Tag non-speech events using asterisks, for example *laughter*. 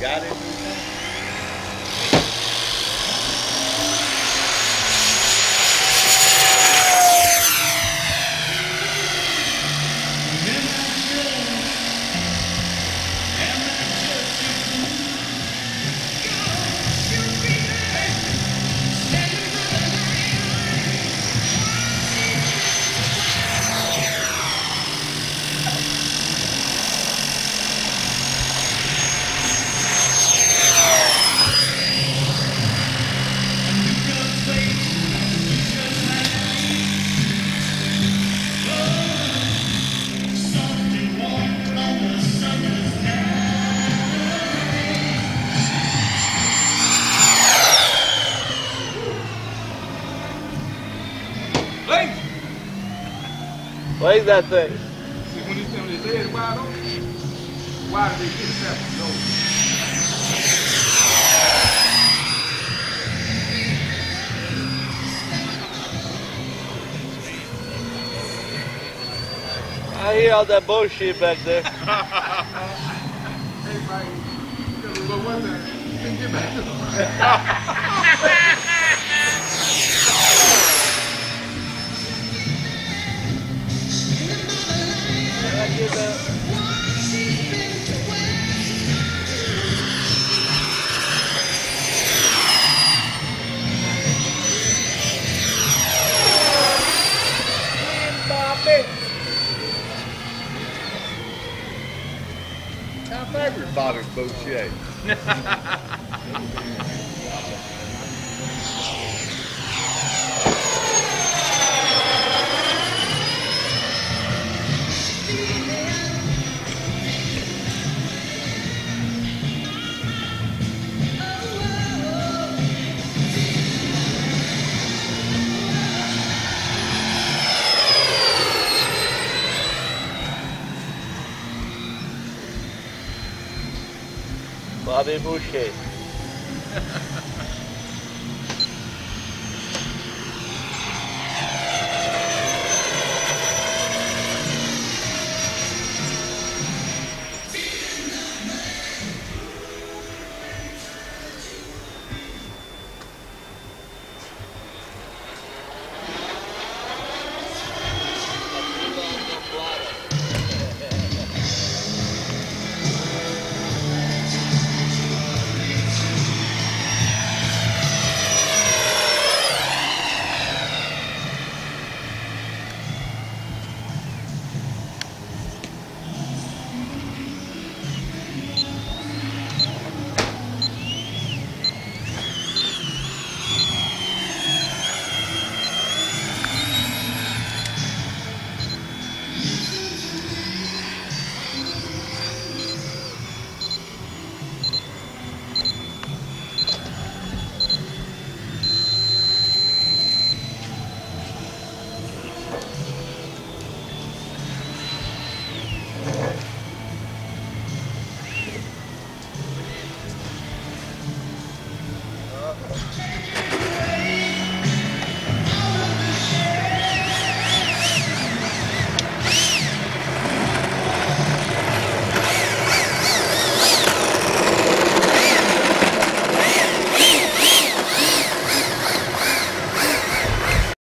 got anything? Blaze that thing. See, when it's when it's dead wide open, why did they get it that? No. I hear all that bullshit back there. Hey, Mike, you know, but one thing, get back to the My favorite Bobby Boucher. *laughs* Bobby Boucher. *laughs*